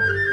Bye.